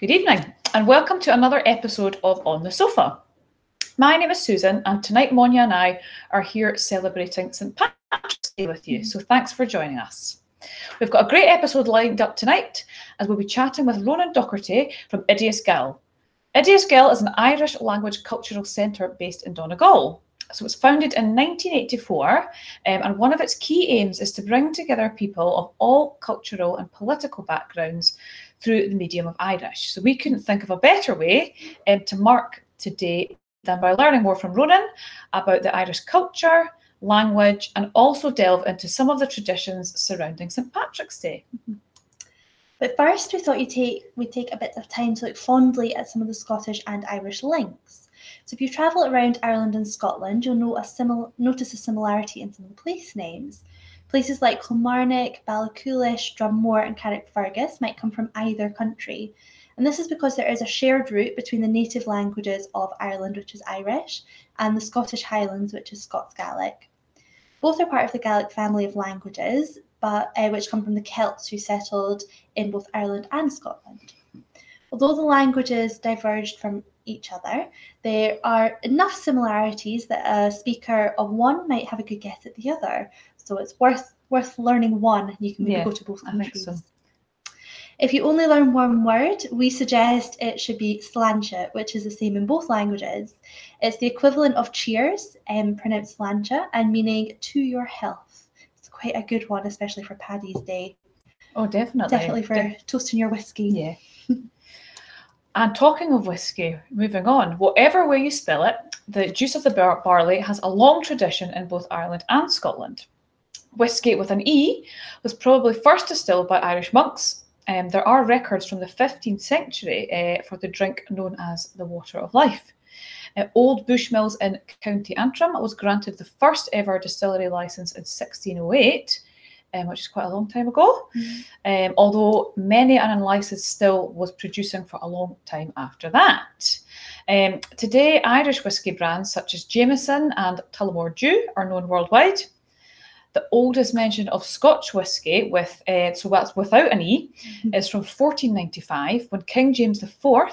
Good evening, and welcome to another episode of On the Sofa. My name is Susan, and tonight Monja and I are here celebrating St Patrick's Day with you, so thanks for joining us. We've got a great episode lined up tonight as we'll be chatting with Ronan Docherty from Oideas Gael. Oideas Gael is an Irish language cultural centre based in Donegal. So it was founded in 1984, um, and one of its key aims is to bring together people of all cultural and political backgrounds through the medium of Irish. So we couldn't think of a better way um, to mark today than by learning more from Ronan about the Irish culture, language, and also delve into some of the traditions surrounding St Patrick's Day. But first, we thought you'd take, we'd take a bit of time to look fondly at some of the Scottish and Irish links. So if you travel around Ireland and Scotland, you'll know a notice a similarity in some of the place names. Places like Kilmarnock, Ballachulish, Drummore, and Carrickfergus might come from either country. And this is because there is a shared root between the native languages of Ireland, which is Irish, and the Scottish Highlands, which is Scots Gaelic. Both are part of the Gaelic family of languages, but uh, which come from the Celts who settled in both Ireland and Scotland. Although the languages diverged from each other, there are enough similarities that a speaker of one might have a good guess at the other. So it's worth worth learning one. You can maybe Yeah, go to both countries. so. If you only learn one word, we suggest it should be sláinte, which is the same in both languages. It's the equivalent of cheers, um, pronounced slancha, and meaning to your health. It's quite a good one, especially for Paddy's Day. Oh, definitely. Definitely for De- toasting your whiskey. yeah. and talking of whiskey, moving on, whatever way you spell it, the juice of the bar- barley has a long tradition in both Ireland and Scotland. Whiskey with an E was probably first distilled by Irish monks. Um, there are records from the 15th century uh, for the drink known as the water of life. Uh, Old Bushmills in County Antrim was granted the first ever distillery license in 1608, um, which is quite a long time ago. Um, although many an unlicensed still was producing for a long time after that. Um, today, Irish whisky brands such as Jameson and Tullamore Dew are known worldwide. The oldest mention of Scotch whisky, with uh, so that's without an E, Mhm. is from 1495 when King James IV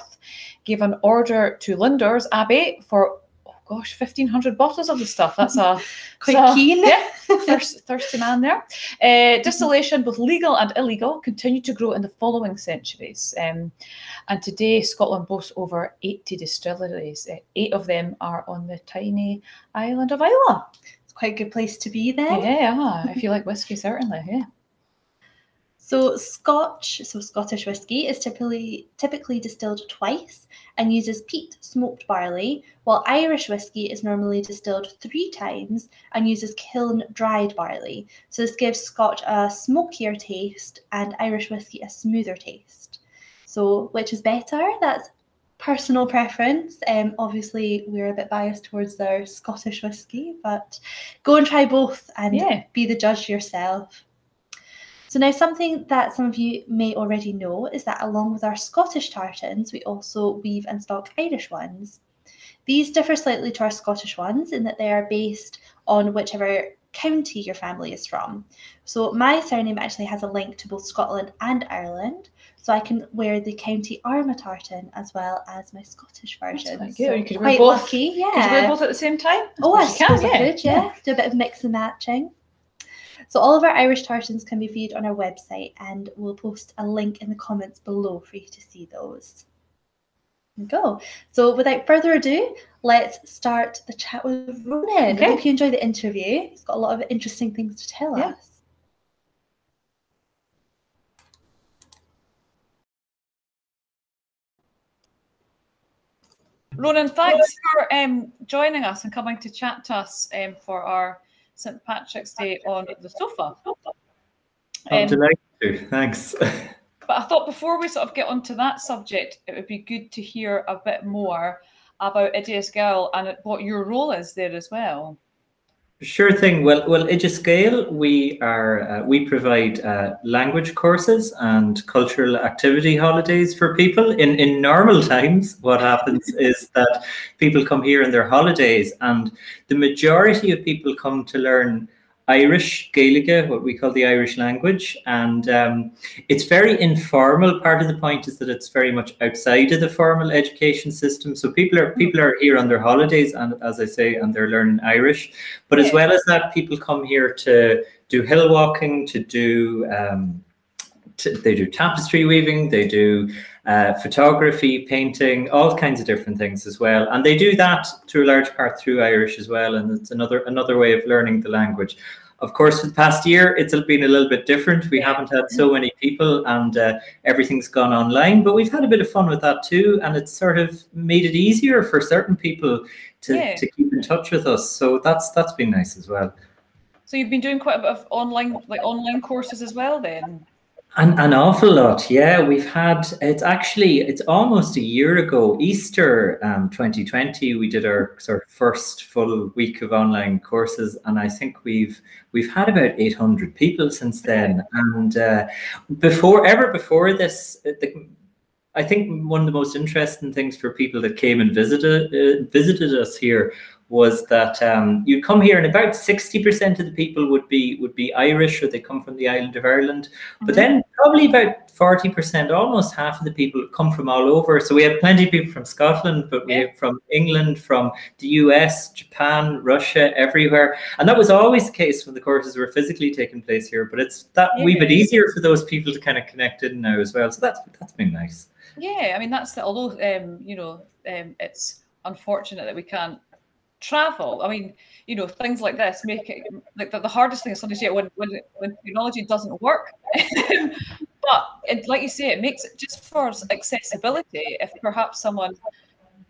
gave an order to Lindores Abbey for oh gosh, 1500 bottles of the stuff. That's a Quite so- keen. Yeah, thirst, thirsty man there. Uh, distillation, both legal and illegal, continued to grow in the following centuries. Um, and today, Scotland boasts over 80 distilleries. Uh, eight of them are on the tiny island of Islay. Quite a good place to be then. Yeah, ah, if you like whiskey, certainly. Yeah. So Scotch, so Scottish whiskey, is typically typically distilled twice and uses peat smoked barley, while Irish whiskey is normally distilled three times and uses kiln dried barley. So this gives Scotch a smokier taste and Irish whiskey a smoother taste. So which is better? That's personal preference. Um, obviously we're a bit biased towards our Scottish whiskey, but go and try both and Yeah. be the judge yourself. So now something that some of you may already know is that along with our Scottish tartans, we also weave and stock Irish ones. These differ slightly to our Scottish ones in that they are based on whichever county your family is from. So my surname actually has a link to both Scotland and Ireland, so I can wear the County Armagh tartan as well as my Scottish version. good. So You could wear quite both. lucky, yeah. Could you wear both at the same time? Oh, I suppose suppose I could, yeah. Do a bit of mix and matching. So all of our Irish tartans can be viewed on our website and we'll post a link in the comments below for you to see those. There we Go. So without further ado, let's start the chat with Ronan. Okay. I hope you enjoy the interview. He's got a lot of interesting things to tell Yeah. us. Ronan, thanks for um, joining us and coming to chat to us um, for our St Patrick's Day on the sofa. I'm Um, delighted. Thanks. But I thought before we sort of get onto that subject, it would be good to hear a bit more about Girl and what your role is there as well. Sure thing. Well, well, Scale, we are uh, we provide uh, language courses and cultural activity holidays for people. In in normal times, what happens is that people come here in their holidays, and the majority of people come to learn Irish Gaeilge, what we call the Irish language, and um, it's very informal. Part of the point is that it's very much outside of the formal education system. So people are people are here on their holidays, and as I say, and they're learning Irish. But as well as that, people come here to do hill walking, to do um, they do tapestry weaving, they do uh, photography, painting, all kinds of different things as well. And they do that to a large part through Irish as well. And it's another another way of learning the language. Of course, for the past year, it's been a little bit different. We haven't had so many people and uh, everything's gone online, but we've had a bit of fun with that too. And it's sort of made it easier for certain people to, yeah. to keep in touch with us. So that's that's been nice as well. So you've been doing quite a bit of online like online courses as well then? An, an awful lot, yeah. We've had it's actually it's almost a year ago, Easter um, 2020. We did our sort of first full week of online courses, and I think we've we've had about 800 people since then. And uh, before ever before this, uh, the, I think one of the most interesting things for people that came and visited uh, visited us here was that um, you'd come here and about 60% of the people would be would be Irish or they come from the island of Ireland. Mm-hmm. But then probably about 40%, almost half of the people come from all over. So we have plenty of people from Scotland, but we have from England, from the US, Japan, Russia, everywhere. And that was always the case when the courses were physically taking place here. But it's that yeah. wee bit easier for those people to kind of connect in now as well. So that's that's been nice. Yeah, I mean that's the, although um, you know um, it's unfortunate that we can't travel. I mean, you know, things like this make it like the, the hardest thing is sometimes yeah, when, when when technology doesn't work. but it, like you say, it makes it just for accessibility. If perhaps someone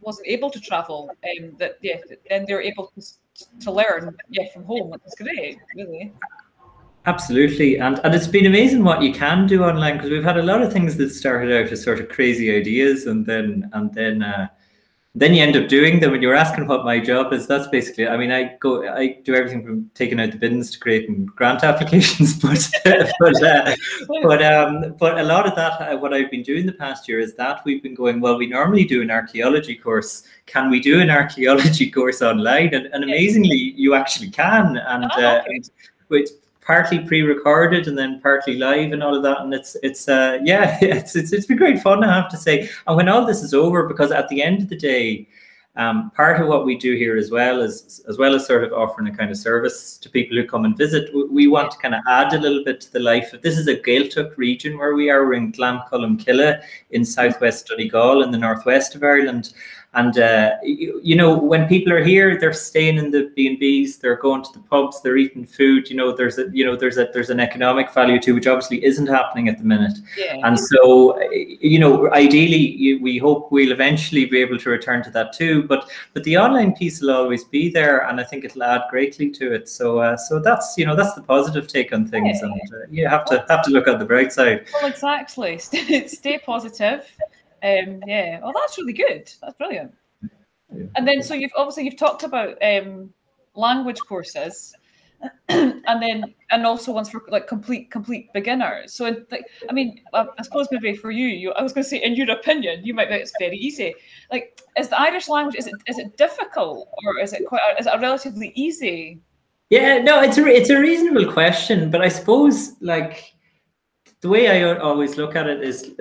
wasn't able to travel, um, that yeah, then they're able to, to learn yeah from home. Which is great, really. Absolutely, and and it's been amazing what you can do online because we've had a lot of things that started out as sort of crazy ideas, and then and then. Uh, then you end up doing them and you're asking what my job is. That's basically i mean i go i do everything from taking out the bins to creating grant applications but but uh, but um but a lot of that uh, what i've been doing the past year is that we've been going well we normally do an archaeology course. Can we do an archaeology course online? And, and amazingly you actually can. And, oh, uh, and it's partly pre-recorded and then partly live and all of that. And it's it's uh yeah it's, it's it's been great fun i have to say. And when all this is over because at the end of the day um, part of what we do here as well is as well as sort of offering a kind of service to people who come and visit we want to kind of add a little bit to the life of this is a Gaeltacht region where we are. We're in Glencolumbkille in southwest Donegal in the northwest of Ireland and uh, you, you, know, when people are here, they're staying in the B and B's, they're going to the pubs, they're eating food. You know, there's a you know there's a there's an economic value too, which obviously isn't happening at the minute. Yeah. And so, you know, ideally, we hope we'll eventually be able to return to that too. But but the online piece will always be there, and I think it'll add greatly to it. So uh, so that's you know that's the positive take on things, yeah. and uh, you have to have to look at the bright side. Well, exactly. Stay positive um, yeah. Oh, that's really good. That's brilliant. Yeah. And then, so you've obviously you've talked about um, language courses, and then and also ones for like complete complete beginners. So, like, I mean, I, I suppose maybe for you, you, I was going to say, in your opinion, you might think it's very easy. Like, is the Irish language is it is it difficult or is it quite is it relatively easy? Yeah, no, it's a it's a reasonable question, but I suppose like the way I always look at it is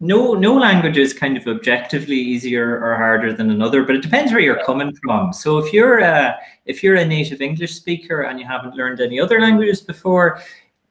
no no language is kind of objectively easier or harder than another, but it depends where you're coming from. So if you're a, if you're a native English speaker and you haven't learned any other languages before,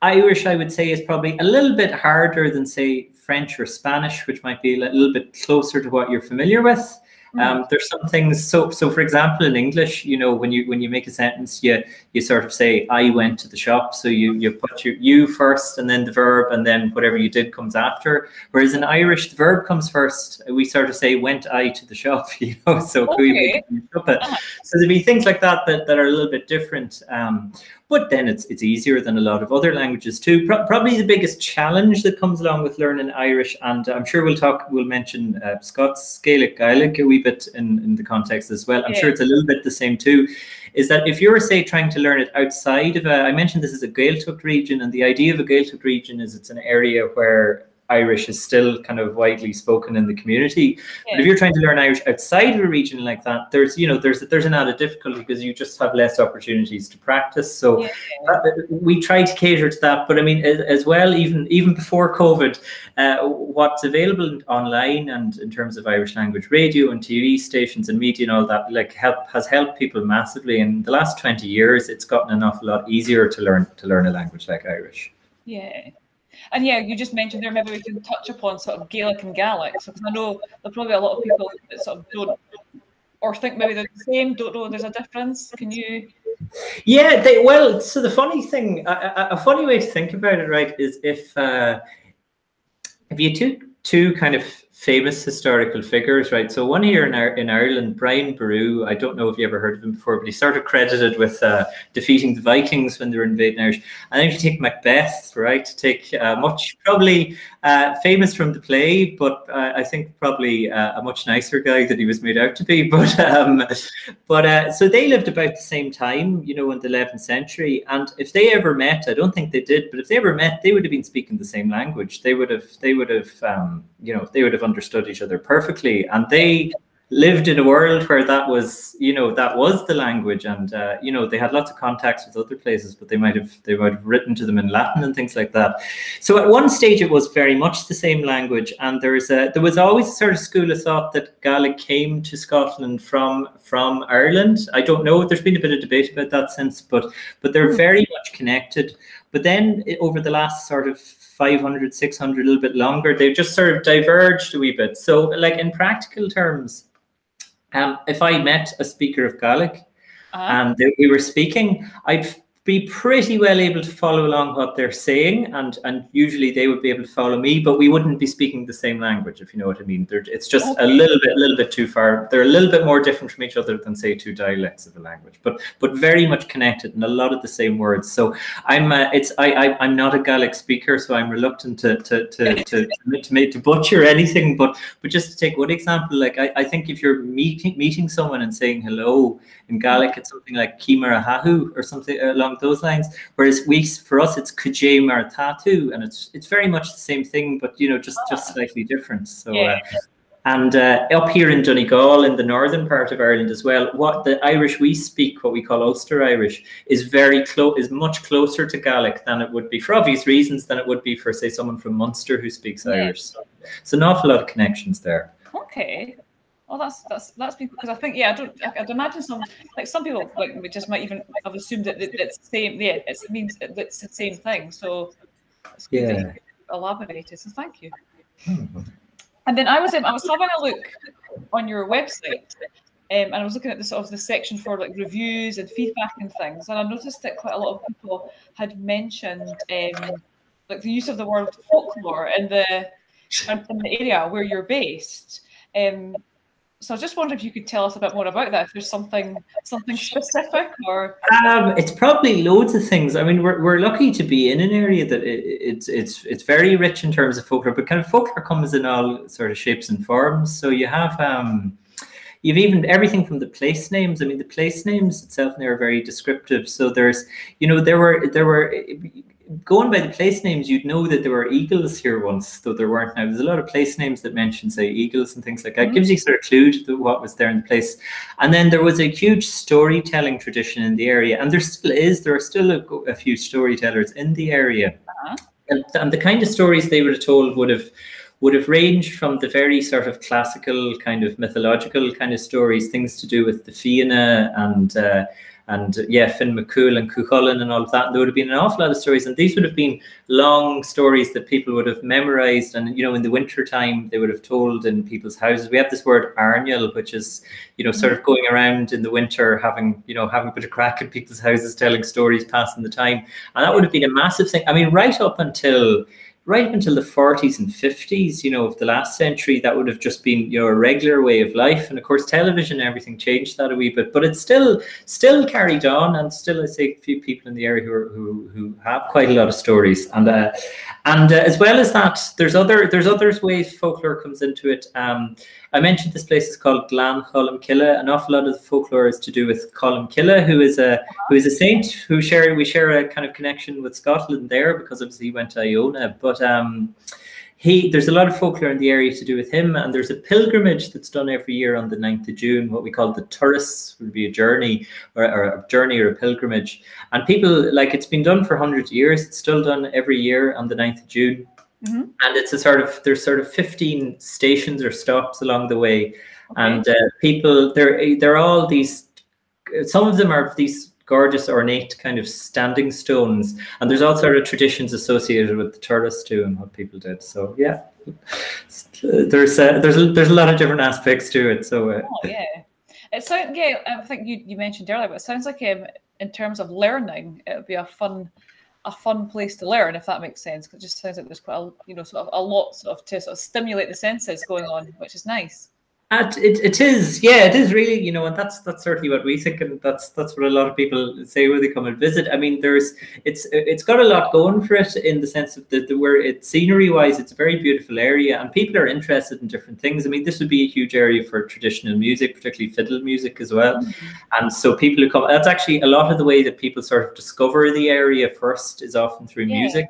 Irish I would say is probably a little bit harder than say French or Spanish, which might be a little bit closer to what you're familiar with. Um, there's some things. So, so for example, in English, you know, when you when you make a sentence, you you sort of say, "I went to the shop." So you you put your you first, and then the verb, and then whatever you did comes after. Whereas in Irish, the verb comes first. We sort of say, "Went I to the shop?" You know, so okay. Uh-huh. so there'd be things like that that, that are a little bit different. Um, but then it's it's easier than a lot of other languages too. Pro- probably the biggest challenge that comes along with learning Irish, and I'm sure we'll talk, we'll mention uh, Scots Gaelic, Gaelic a wee bit in, in the context as well. I'm yeah. sure it's a little bit the same too. Is that if you're say trying to learn it outside of a, I mentioned this is a Gaeltacht region, and the idea of a Gaeltacht region is it's an area where Irish is still kind of widely spoken in the community. Yeah. But if you're trying to learn Irish outside of a region like that, there's you know there's there's an added difficulty because you just have less opportunities to practice. So yeah. uh, we try to cater to that. But I mean, as, as well, even even before COVID, uh, what's available online and in terms of Irish language radio and TV stations and media and all that, like help has helped people massively. In the last twenty years, it's gotten an awful lot easier to learn to learn a language like Irish. Yeah. And yeah, you just mentioned there, maybe we can touch upon sort of Gaelic and Gaelic. because I know there are probably a lot of people that sort of don't, or think maybe they're the same, don't know there's a difference. Can you? Yeah, they, well, so the funny thing, a, a, funny way to think about it, right, is if uh, if you took two kind of famous historical figures, right? So one here in, in Ireland, Brian Boru, I don't know if you ever heard of him before, but he's sort of credited with uh, defeating the Vikings when they were invading Irish. And then if you take Macbeth, right, take uh, much, probably uh, famous from the play, but uh, I think probably uh, a much nicer guy than he was made out to be. But um, but uh, so they lived about the same time, you know, in the 11th century. And if they ever met, I don't think they did, but if they ever met, they would have been speaking the same language. They would have, they would have, um, you know, they would have understood each other perfectly. And they lived in a world where that was you know that was the language. And uh, you know they had lots of contacts with other places but they might have they might have written to them in latin and things like that. So at one stage it was very much the same language. And there's a there was always a sort of school of thought that gaelic came to scotland from from ireland. I don't know. There's been a bit of debate about that since but but they're hmm. very much connected. But then over the last sort of 500 600 a little bit longer they've just sort of diverged a wee bit. So like in practical terms um, if I met a speaker of Gaelic uh-huh. and they, we were speaking, I'd be pretty well able to follow along what they're saying, and and usually they would be able to follow me, but we wouldn't be speaking the same language, if you know what I mean. They're, it's just okay. a little bit, a little bit too far. They're a little bit more different from each other than say two dialects of a language, but but very much connected and a lot of the same words. So I'm uh, it's I, I am not a Gaelic speaker, so I'm reluctant to to to to, to, to, to butcher anything, but but just to take one example, like I, I think if you're meeting meeting someone and saying hello in Gaelic, it's something like Ciamar a tha thu or something along those lines. Whereas we, for us, it's Cad é mar atá tú, and it's it's very much the same thing, but you know, just just ah. slightly different. So. Yeah. Uh, and uh, up here in Donegal, in the northern part of Ireland as well, what the Irish we speak, what we call Ulster Irish, is very close, is much closer to Gaelic than it would be for obvious reasons than it would be for say someone from Munster who speaks yeah. Irish. So, so an awful lot of connections there. Okay, Oh, that's that's that's because I think yeah, I don't. I'd imagine some like some people like we just might even have assumed that, that it's the same. Yeah, it means it's the same thing. So yeah, elaborated. So thank you. Mm-hmm. And then I was I was having a look on your website, um, and I was looking at the sort of the section for like reviews and feedback and things, and I noticed that quite a lot of people had mentioned um, like the use of the word folklore in the in the area where you're based. Um, so I just wonder if you could tell us a bit more about that. If there's something something specific, or um, it's probably loads of things. I mean, we're, we're lucky to be in an area that it, it's it's it's very rich in terms of folklore, but kind of folklore comes in all sort of shapes and forms. So you have um, you've even everything from the place names. I mean, the place names itself they are very descriptive. So there's you know there were there were going by the place names, you'd know that there were eagles here once, though there weren't now. There's a lot of place names that mention, say, eagles and things like that. Mm-hmm. Gives you sort of clue to what was there in the place. And then there was a huge storytelling tradition in the area, and there still is. There are still a, a few storytellers in the area, uh-huh. and, and the kind of stories they would have told would have would have ranged from the very sort of classical kind of mythological kind of stories, things to do with the Fianna and uh, and uh, yeah, Finn McCool and Cuchulainn and all of that. There would have been an awful lot of stories, and these would have been long stories that people would have memorized. And you know, in the winter time, they would have told in people's houses. We have this word airneál, which is you know, sort of going around in the winter, having you know, having a bit of crack at people's houses, telling stories, passing the time, and that would have been a massive thing. I mean, right up until right up until the 40s and 50s, you know, of the last century, that would have just been, you know, regular way of life. And of course, television and everything changed that a wee bit, but it's still still carried on, and still, I say, a few people in the area who are, who who have quite a lot of stories, and uh, and uh, as well as that, there's other there's other ways folklore comes into it. Um, I mentioned this place is called Glencolumbkille. An awful lot of the folklore is to do with Columcille, who is a who is a saint who share we share a kind of connection with Scotland there because obviously he went to Iona. But um, he there's a lot of folklore in the area to do with him and there's a pilgrimage that's done every year on the 9th of june what we call the Turas would be a journey or, or, a journey or a pilgrimage and people like it's been done for hundreds of years it's still done every year on the 9th of june mm-hmm. and it's a sort of there's sort of 15 stations or stops along the way okay. and uh, people they're they're all these some of them are these gorgeous ornate kind of standing stones. And there's all sort of traditions associated with the Turas too and what people did. So yeah. There's uh, there's a, there's a lot of different aspects to it so uh, oh, yeah. It sounds yeah i think you, you mentioned earlier but it sounds like um, in terms of learning it would be a fun a fun place to learn if that makes sense. Because it just sounds like there's quite a you know sort of a lot sort of to sort of stimulate the senses going on which is nice it, it is, yeah, it is really, you know, and that's that's certainly what we think, and that's that's what a lot of people say when they come and visit. I mean, there's it's it's got a lot going for it in the sense of the, the where it's scenery wise, it's a very beautiful area, and people are interested in different things. I mean, this would be a huge area for traditional music, particularly fiddle music as well, mm-hmm. and so people who come, that's actually a lot of the way that people sort of discover the area first is often through yeah. music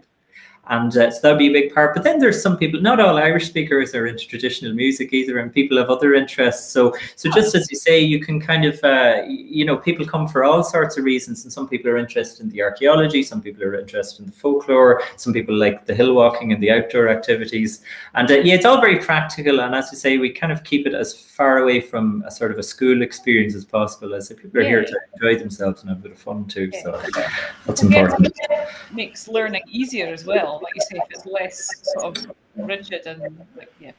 and uh, so that would be a big part. But then there's some people, not all Irish speakers are into traditional music either, and people have other interests. So, so just as you say, you can kind of, uh, you know, people come for all sorts of reasons, and some people are interested in the archaeology, some people are interested in the folklore, some people like the hill walking and the outdoor activities. And uh, yeah, it's all very practical. And as you say, we kind of keep it as far away from a sort of a school experience as possible, as if people are yeah. here to enjoy themselves and have a bit of fun too. Yeah. So that's important. makes learning easier as well like you say, if it's less sort of rigid and like, yeah.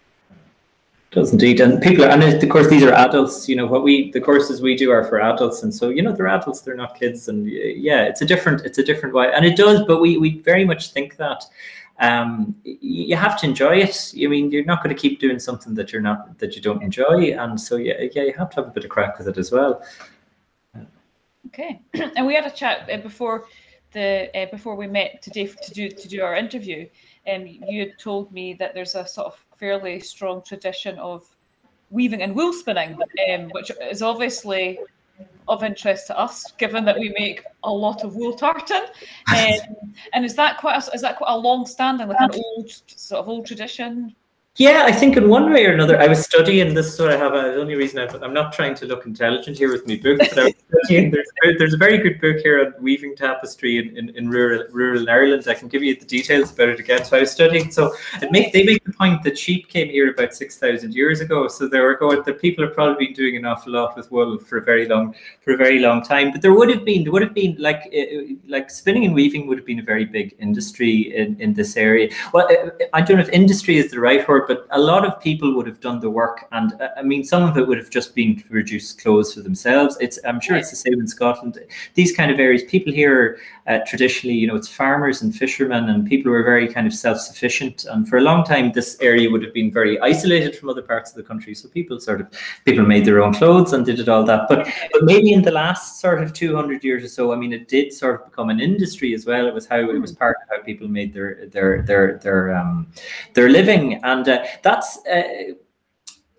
Does indeed, and people, are, and of course these are adults. You know what we, the courses we do are for adults, and so you know they're adults, they're not kids, and yeah, it's a different, it's a different way, and it does. But we we very much think that um, you have to enjoy it. I mean, you're not going to keep doing something that you're not that you don't enjoy, and so yeah, yeah, you have to have a bit of crack with it as well. Okay, and we had a chat uh, before the uh, before we met today to do to do our interview, um, you had told me that there's a sort of fairly strong tradition of weaving and wool spinning, um, which is obviously of interest to us, given that we make a lot of wool tartan. Um, and is that quite a, is that quite a long standing, like an old sort of old tradition? Yeah, I think in one way or another, I was studying this. So I have a, the only reason i am not trying to look intelligent here with my book, but I was studying. There's, there's a very good book here on weaving tapestry in, in, in, rural rural Ireland. I can give you the details about it again. So I was studying. So it make they make the point that sheep came here about six thousand years ago. So they were going. The people have probably been doing an awful lot with wool for a very long for a very long time. But there would have been there would have been like uh, like spinning and weaving would have been a very big industry in in this area. Well, eh, I don't know if industry is the right word but a lot of people would have done the work. And uh, I mean, some of it would have just been to produce clothes for themselves. It's I'm sure it's the same in Scotland. These kind of areas, people here uh, traditionally, you know, it's farmers and fishermen, and people who are very kind of self-sufficient. And for a long time, this area would have been very isolated from other parts of the country. So people sort of people made their own clothes and did it all that. But but maybe in the last sort of 200 years or so, I mean, it did sort of become an industry as well. It was how it was part of how people made their their their their um their living, and uh, that's. Uh,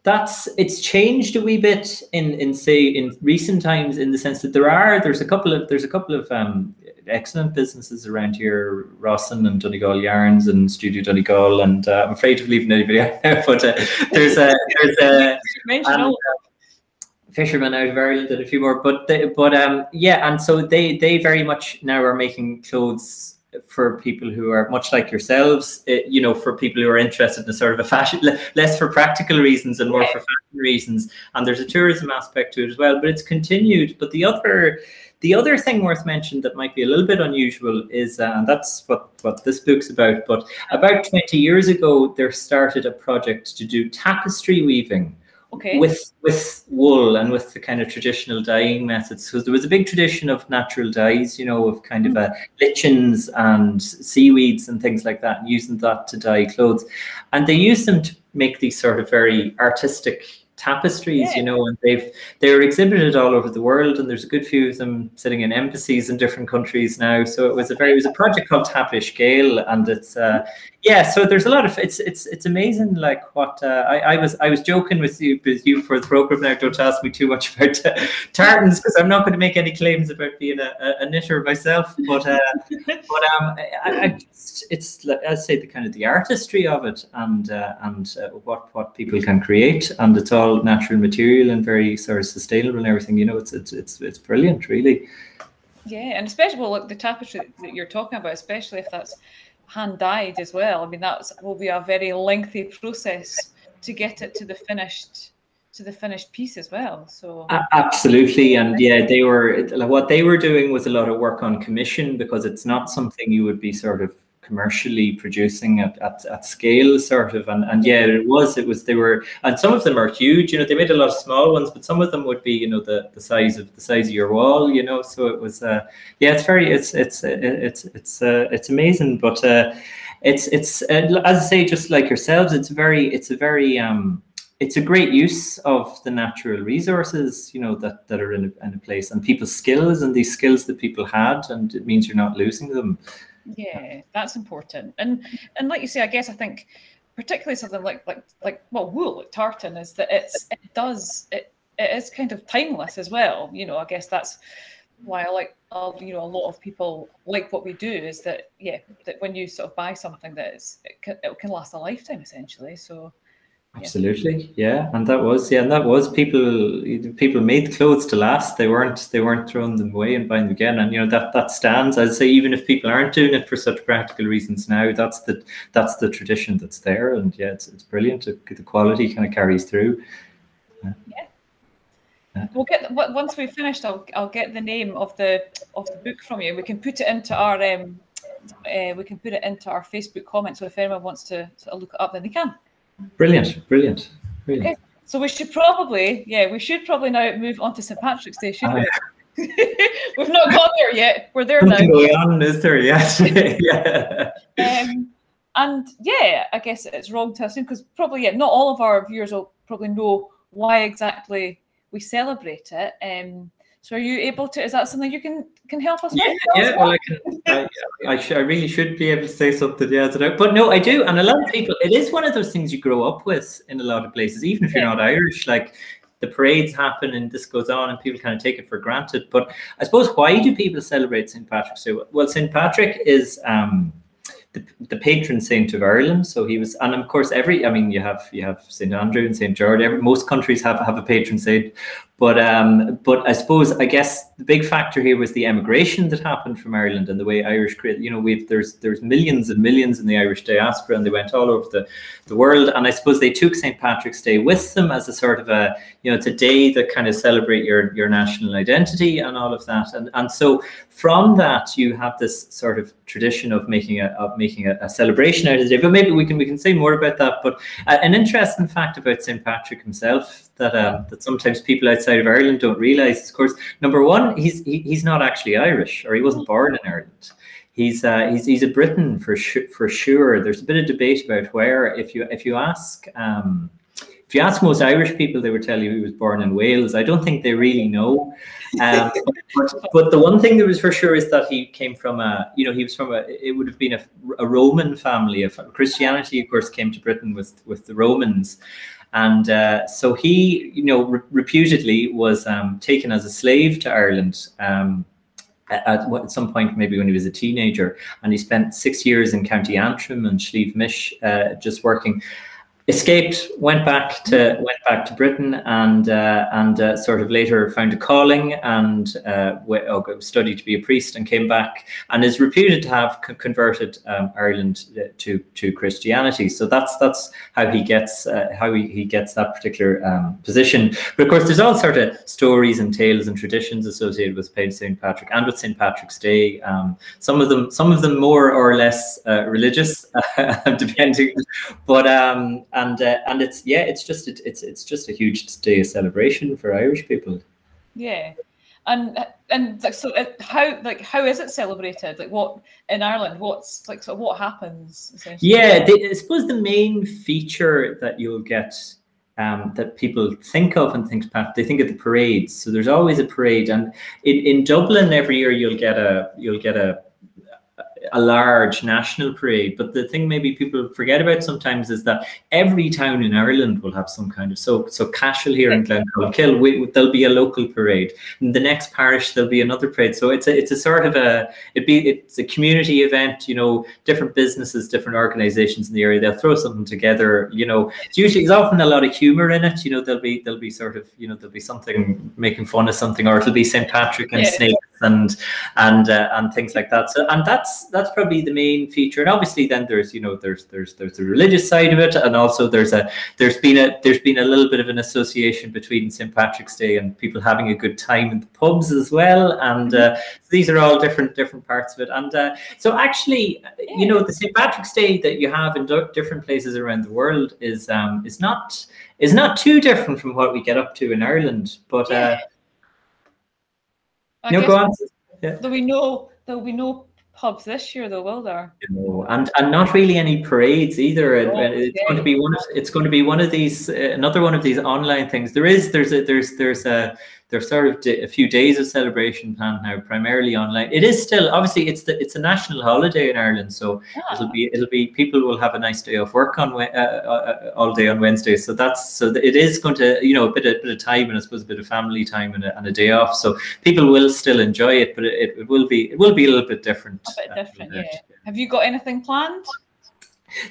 that's it's changed a wee bit in in say in recent times in the sense that there are there's a couple of there's a couple of um, excellent businesses around here, Rossin and Donegal Yarns and Studio Donegal, and uh, I'm afraid of leaving anybody out, there, but uh, there's a there's a and, uh, Fisherman Out of Ireland and a few more, but they, but um yeah, and so they they very much now are making clothes for people who are much like yourselves, it, you know, for people who are interested in sort of a fashion, less for practical reasons and more for fashion reasons. And there's a tourism aspect to it as well, but it's continued. But the other, the other thing worth mentioning that might be a little bit unusual is, uh, and that's what, what this book's about, but about 20 years ago, there started a project to do tapestry weaving okay. with with wool and with the kind of traditional dyeing methods. Because there was a big tradition of natural dyes you know of kind of uh, lichens and seaweeds and things like that and using that to dye clothes. And they used them to make these sort of very artistic tapestries, Yeah. you know, and they've they're exhibited all over the world, and there's a good few of them sitting in embassies in different countries now. So it was a very it was a project called Taipéis Gael, and it's uh, yeah. So there's a lot of it's it's it's amazing. Like what uh, I I was I was joking with you with you for the program now. Don't ask me too much about uh, tartans because I'm not going to make any claims about being a, a, a knitter myself. But uh, but um, I, I just, it's like I say the kind of the artistry of it and uh, and uh, what what people can create, and it's all natural material and very sort of sustainable and everything. You know, it's it's it's it's brilliant, really. Yeah, and especially well, look the tapestry that you're talking about, especially if that's hand dyed as well. I mean, that will be a very lengthy process to get it to the finished to the finished piece as well. So Absolutely, and yeah, they were like, what they were doing was a lot of work on commission because it's not something you would be sort of commercially producing at, at, at scale sort of and, and yeah it was it was they were and some of them are huge you know they made a lot of small ones but some of them would be you know the, the size of the size of your wall you know so it was uh yeah it's very it's it's it's it's uh, it's amazing but uh it's it's uh, as i say just like yourselves it's very it's a very um it's a great use of the natural resources, you know, that, that are in a, in a place and people's skills and these skills that people had, and it means you're not losing them. Yeah, that's important. And and like you say, I guess I think particularly something like like like well wool like tartan is that it's it does it it is kind of timeless as well. You know, I guess that's why I like uh, you know a lot of people like what we do is that yeah that when you sort of buy something that is it can, it can last a lifetime essentially. So Absolutely, yeah, and that was yeah, and that was people. People made clothes to last. They weren't they weren't throwing them away and buying them again. And you know that that stands. I'd say even if people aren't doing it for such practical reasons now, that's the that's the tradition that's there. And yeah, it's it's brilliant. The quality kind of carries through. Yeah. We'll get once we've finished. I'll I'll get the name of the of the book from you. We can put it into our um, uh, we can put it into our Facebook comments. So if anyone wants to sort of look it up, then they can. Brilliant, brilliant, brilliant. Okay. So we should probably, yeah, we should probably now move on to St Patrick's Day, shouldn't we? We've not got there yet. We're there now. Going on, is there? Yes. yeah. Um, and yeah, I guess it's wrong to assume because probably yeah, not all of our viewers will probably know why exactly we celebrate it. Um, so are you able to? Is that something you can can help us Yeah, with? yeah. Well, I can. I, I, I really should be able to say something. Yeah, but no, I do. And a lot of people, it is one of those things you grow up with in a lot of places, even if you're not Irish. Like the parades happen and this goes on, and people kind of take it for granted. But I suppose why do people celebrate St. Patrick's Day? Well, St. Patrick is. Um, the, the patron saint of Ireland. So he was, and of course, every I mean, you have you have Saint Andrew and Saint George. Every, most countries have have a patron saint, but um, but I suppose I guess the big factor here was the emigration that happened from Ireland and the way Irish created. You know, we've there's there's millions and millions in the Irish diaspora, and they went all over the the world. And I suppose they took St. Patrick's Day with them as a sort of a you know it's a day that kind of celebrate your your national identity and all of that. And and so from that you have this sort of tradition of making a of making a, a celebration out of the day. But maybe we can we can say more about that. But uh, an interesting fact about St. Patrick himself that um, that sometimes people outside of Ireland don't realise. Of course, number one, he's he, he's not actually Irish, or he wasn't born in Ireland. He's uh, he's he's a Briton for su- for sure. There's a bit of debate about where. If you if you ask. Um, if you ask most Irish people, they would tell you he was born in Wales. I don't think they really know. Um, but, but the one thing that was for sure is that he came from a, you know, he was from a, it would have been a, a Roman family. Of Christianity, of course, came to Britain with with the Romans, and uh, so he, you know, re- reputedly was um, taken as a slave to Ireland. Um, at, at some point, maybe when he was a teenager, and he spent six years in County Antrim and Slieve Mish, uh, just working escaped, went back to went back to Britain, and uh, and uh, sort of later found a calling and uh, oh, studied to be a priest, and came back and is reputed to have co- converted um, Ireland uh, to to Christianity. So that's that's how he gets uh, how he, he gets that particular um, position. But of course, there's all sort of stories and tales and traditions associated with St. Patrick and with St. Patrick's Day. Um, some of them some of them more or less uh, religious, depending, but um, and uh, and it's yeah, it's just it, it's it's just a huge day of celebration for Irish people. Yeah, and and so, uh, how like how is it celebrated? Like what in Ireland? What's like so what happens? Yeah, the, I suppose the main feature that you'll get um, that people think of and think about. They think of the parades. So there's always a parade, and in, in Dublin every year you'll get a you'll get a a large national parade. But the thing maybe people forget about sometimes is that every town in Ireland will have some kind of so so Cashel here in Glencolumbkille, we, there'll be a local parade. In the next parish there'll be another parade. So it's a it's a sort of a it be it's a community event. You know, different businesses, different organisations in the area they'll throw something together. You know, it's usually there's often a lot of humour in it. You know, there'll be there'll be sort of you know there'll be something making fun of something, or it'll be St Patrick and yeah. snakes and and uh, and things like that. So and that's that's probably the main feature. And obviously, then there's you know there's there's there's the religious side of it, and also there's a there's been a there's been a little bit of an association between St Patrick's Day and people having a good time in the pubs as well. And uh, these are all different different parts of it. And uh, so actually, you know, the St Patrick's Day that you have in different places around the world is um is not is not too different from what we get up to in Ireland, but. Uh, I no, go on. Yeah. There'll be no there'll be no pubs this year, though, will there? No, and and not really any parades either. Oh, it's going to be one. Of, it's going to be one of these. Uh, another one of these online things. There is. There's a. There's. There's a there's sort of a few days of celebration planned now, primarily online. It is still obviously it's the it's a national holiday in Ireland, so yeah. it'll be it'll be people will have a nice day off work on uh, uh, all day on Wednesday. So that's so it is going to you know a bit of, bit of time and I suppose a bit of family time and a, and a day off. So people will still enjoy it, but it, it will be it will be a little bit different. A bit different, yeah. Have you got anything planned?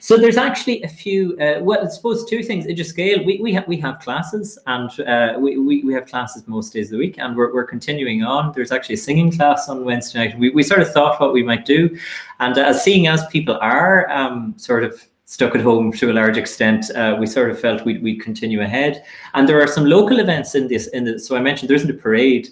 So there's actually a few. Uh, well, I suppose two things. Oideas Gael, we we have we have classes, and uh, we, we we have classes most days of the week, and we're we're continuing on. There's actually a singing class on Wednesday night. We we sort of thought what we might do, and uh, seeing as people are um, sort of stuck at home to a large extent, uh, we sort of felt we'd, we'd continue ahead. And there are some local events in this. In the, so I mentioned there isn't a parade,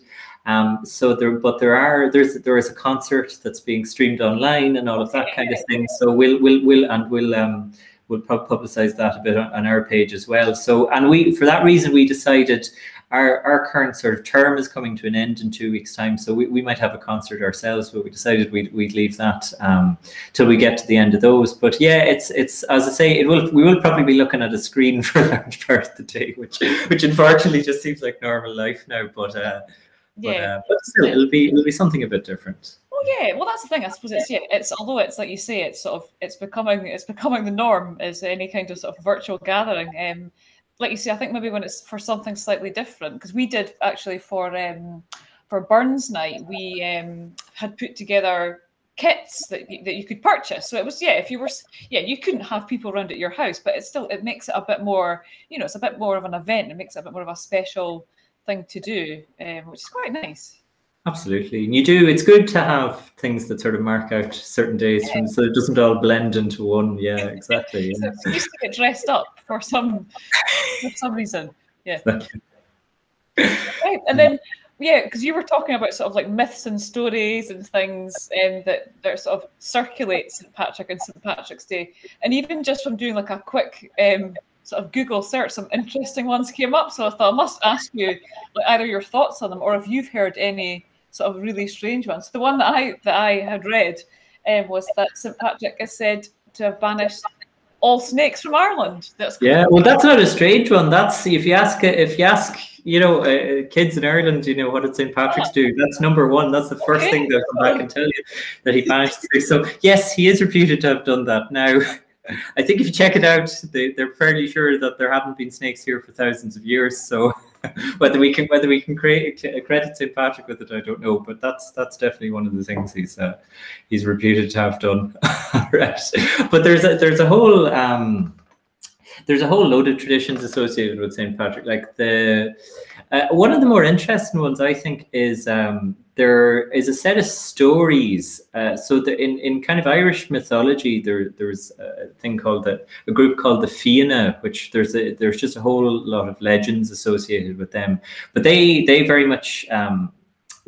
um, so there, but there are there's there is a concert that's being streamed online and all of that kind of thing. So we'll we'll we'll and we'll um we'll publicize that a bit on, on our page as well. So and we for that reason we decided our, our current sort of term is coming to an end in two weeks' time, so we, we might have a concert ourselves, but we decided we'd, we'd leave that um, till we get to the end of those. But yeah, it's it's as I say, it will we will probably be looking at a screen for a large part of the day, which which unfortunately just seems like normal life now. But uh, yeah, but, uh, but still, it'll be it'll be something a bit different. Well, yeah. Well, that's the thing. I suppose it's yeah. It's although it's like you say, it's sort of it's becoming it's becoming the norm as any kind of sort of virtual gathering. Um, like you say, I think maybe when it's for something slightly different, because we did actually for um for Burns Night, we um had put together kits that you, that you could purchase. So it was yeah, if you were yeah, you couldn't have people around at your house, but it still it makes it a bit more you know it's a bit more of an event. It makes it a bit more of a special thing to do, um, which is quite nice. Absolutely, and you do. It's good to have things that sort of mark out certain days, yeah. from, so it doesn't all blend into one. Yeah, exactly. Yeah. so used to get dressed up for some for some reason. Yeah. right. And then yeah, because you were talking about sort of like myths and stories and things um, that that sort of circulate St Patrick and St Patrick's Day, and even just from doing like a quick um, sort of Google search, some interesting ones came up. So I thought I must ask you like, either your thoughts on them or if you've heard any sort of really strange ones. The one that I that I had read um, was that St Patrick is said to have banished all snakes from Ireland. That's yeah, well, that's not a strange one. That's if you ask if you ask you know uh, kids in Ireland, you know what did St Patrick's do? That's number one. That's the first okay. thing they'll come back and tell you that he banished. so yes, he is reputed to have done that. Now. I think if you check it out, they, they're fairly sure that there haven't been snakes here for thousands of years. So whether we can whether we can create credit St Patrick with it, I don't know. But that's that's definitely one of the things he's uh, he's reputed to have done. right. But there's a there's a whole um, there's a whole load of traditions associated with St Patrick. Like the uh, one of the more interesting ones, I think, is um, there is a set of stories. Uh, so the, in in kind of Irish mythology, there there's a thing called the, a group called the Fianna, which there's a there's just a whole lot of legends associated with them. But they they very much um,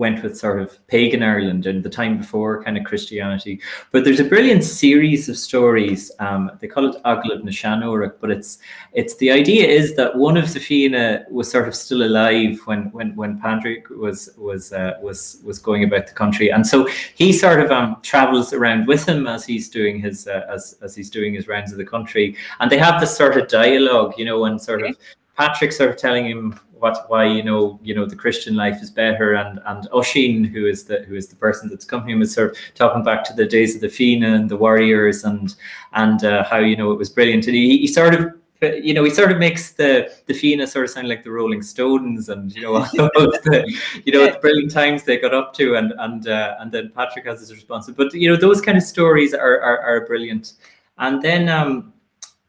went with sort of pagan Ireland and the time before kind of Christianity. But there's a brilliant series of stories. Um, they call it Agallamh na Seanórach, but it's it's the idea is that one of the Fianna was sort of still alive when when when Patrick was was uh, was was going about the country, and so he sort of um, travels around with him as he's doing his uh, as as he's doing his rounds of the country, and they have this sort of dialogue, you know, and sort of Patrick sort of telling him what why you know you know the Christian life is better, and and Oisín who is the who is the person that's coming, is sort of talking back to the days of the Fianna and the warriors, and and uh, how you know it was brilliant, and he, he sort of you know, he sort of makes the the Fianna sort of sound like the Rolling Stones, and you know, the, you know, the brilliant times they got up to, and and uh, and then Patrick has his response. But you know, those kind of stories are are, are brilliant. And then um,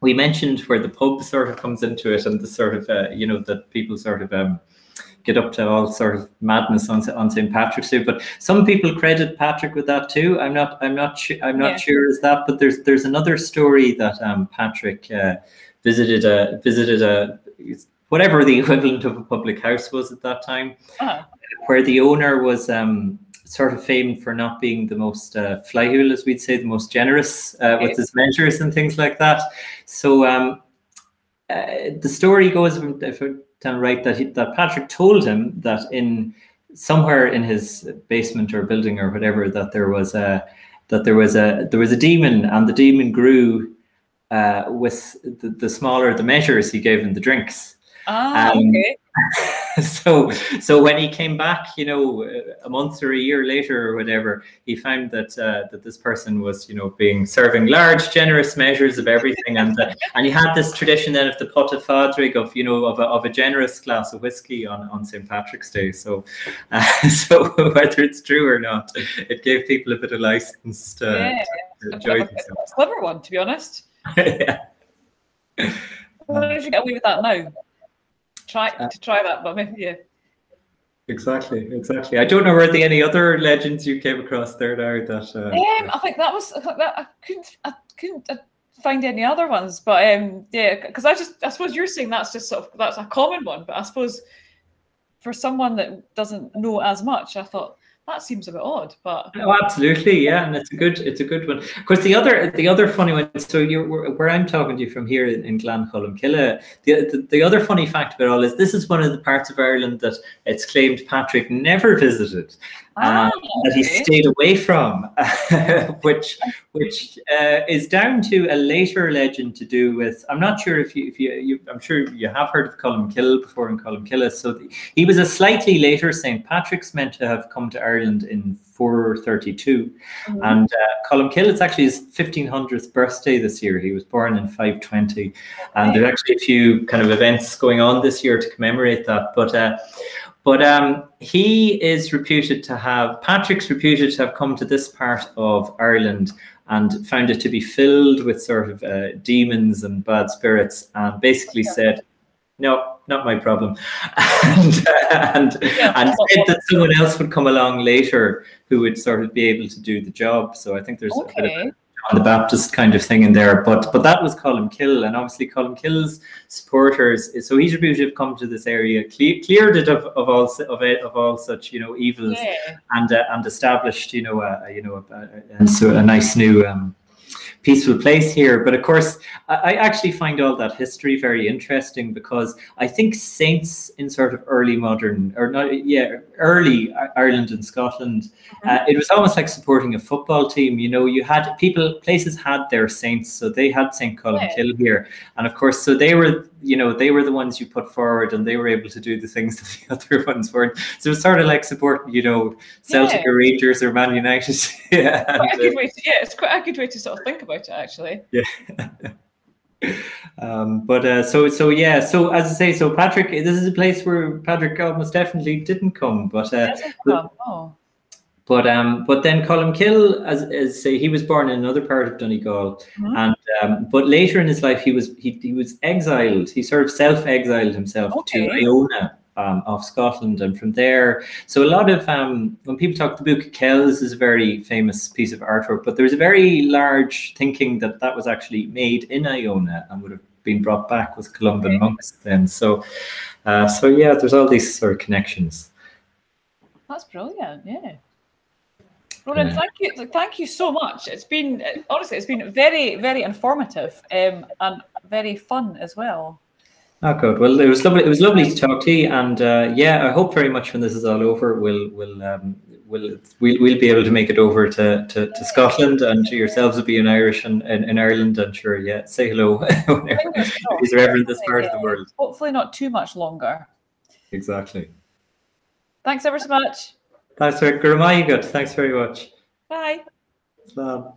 we mentioned where the pub sort of comes into it, and the sort of uh, you know that people sort of um, get up to all sort of madness on, on St Patrick's Day. But some people credit Patrick with that too. I'm not I'm not I'm not yeah. sure is that, but there's there's another story that um, Patrick. Uh, visited a visited a whatever the equivalent of a public house was at that time, uh-huh. where the owner was um, sort of famed for not being the most uh, flaithiúil, as we'd say, the most generous uh, with his measures and things like that. So um, uh, the story goes, if I'm right, that he, that Patrick told him that in somewhere in his basement or building or whatever that there was a that there was a there was a demon and the demon grew uh, with the, the smaller the measures he gave him the drinks. Ah, um, okay. so, so when he came back, you know, a month or a year later or whatever, he found that uh, that this person was, you know, being serving large, generous measures of everything, and uh, and he had this tradition then of the pot of Phádraig of, you know, of a, of a generous glass of whiskey on, on St Patrick's Day. So, uh, so whether it's true or not, it gave people a bit of license to, yeah. to enjoy themselves. Clever one, to be honest yeah. Why did you get away with that now? Try uh, to try that, but maybe yeah. Exactly, exactly. I don't know were there any other legends you came across there now that. Uh, um, I think that was I that I couldn't I couldn't uh, find any other ones, but um, yeah, because I just I suppose you're saying that's just sort of that's a common one, but I suppose for someone that doesn't know as much, I thought that seems a bit odd but oh absolutely yeah and it's a good it's a good one. Of course the other the other funny one so you're where i'm talking to you from here in, in Glencolumbkille the, the, the other funny fact about all is this is one of the parts of ireland that it's claimed patrick never visited uh, that he stayed away from, which which uh, is down to a later legend to do with. I'm not sure if you if you, you I'm sure you have heard of Columkill before in Columkilla. So the, he was a slightly later St Patrick's meant to have come to Ireland in 432, mm-hmm. and uh, Columkill it's actually his 1500th birthday this year. He was born in 520, okay. and there's actually a few kind of events going on this year to commemorate that. But uh, but um, he is reputed to have, Patrick's reputed to have come to this part of Ireland and found it to be filled with sort of uh, demons and bad spirits and basically said, no, not my problem. and uh, and, yeah. and said that someone else would come along later who would sort of be able to do the job. So I think there's okay. a bit of John the Baptist kind of thing in there. But but that was Columkill, and obviously Columkill's supporters. So to have come to this area, clear, cleared it of, of all of it, of all such you know evils, yeah. and uh, and established you know a, you know a, a, so a nice new. Um, peaceful place here. But of course, I, actually find all that history very interesting because I think saints in sort of early modern, or not, yeah, early Ireland and Scotland, mm-hmm. uh, it was almost like supporting a football team. You know, you had people, places had their saints, so they had Saint Columkill yeah. here, and of course, so they were you know, they were the ones you put forward and they were able to do the things that the other ones weren't. So it's sort of like supporting, you know, Celtic yeah. or Rangers or Man United. yeah. And, uh, to, yeah, it's quite a good way to sort of think about it, actually. Yeah. um, but uh, so so yeah so as I say so Patrick this is a place where Patrick almost definitely didn't come but uh, come. Oh. But um, but then Columkill, as, as say, he was born in another part of Donegal, mm-hmm. and um, but later in his life he was he, he was exiled. He sort of self-exiled himself okay. to Iona um, of Scotland, and from there, so a lot of um, when people talk the Book of Kells is a very famous piece of artwork, but there's a very large thinking that that was actually made in Iona and would have been brought back with Columban okay. monks then. So, uh, so yeah, there's all these sort of connections. That's brilliant. Yeah. Ronan, thank you, thank you so much. It's been honestly, it's been very, very informative um, and very fun as well. Oh, good. Well, it was lovely. It was lovely to talk to you, and uh, yeah, I hope very much when this is all over, we'll we'll um, we'll, we'll we'll be able to make it over to, to, to Scotland, and yourselves will be in Irish and in, in Ireland. I'm sure. Yeah, say hello you're ever in this part of the world. Hopefully, not too much longer. Exactly. Thanks ever so much. Thanks, Rick. Good. Thanks very much. Bye. Slán.